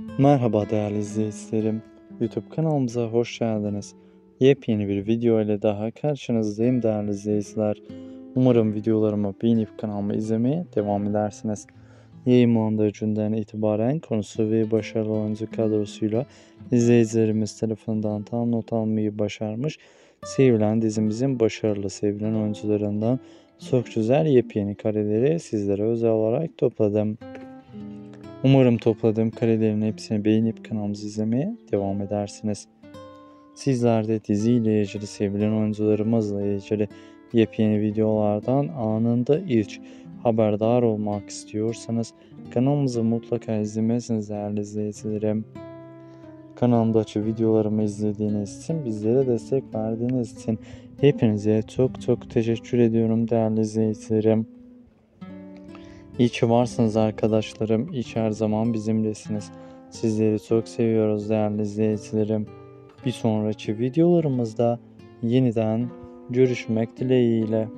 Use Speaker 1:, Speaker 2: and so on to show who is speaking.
Speaker 1: Merhaba değerli izleyicilerim. YouTube kanalımıza hoş geldiniz. Yepyeni bir video ile daha karşınızdayım değerli izleyiciler. Umarım videolarımı beğenip kanalımı izlemeye devam edersiniz. Yayınlandığı günden itibaren konusu ve başarılı oyuncu kadrosuyla izleyicilerimiz tarafından tam not almayı başarmış. Sevilen dizimizin başarılı sevilen oyuncularından çok güzel yepyeni kareleri sizlere özel olarak topladım. Umarım topladığım karelerin hepsini beğenip kanalımızı izlemeye devam edersiniz. Sizler de diziyle ilgili sevilen oyuncularımızla ilgili yepyeni videolardan anında ilk haberdar olmak istiyorsanız kanalımızı mutlaka izlemezsiniz değerli izleyicilerim. Kanalımdaki videolarımı izlediğiniz için, bizlere destek verdiğiniz için hepinize çok çok teşekkür ediyorum değerli izleyicilerim. İyi ki varsınız arkadaşlarım. İyi ki her zaman bizimlesiniz. Sizleri çok seviyoruz değerli izleyicilerim. Bir sonraki videolarımızda yeniden görüşmek dileğiyle.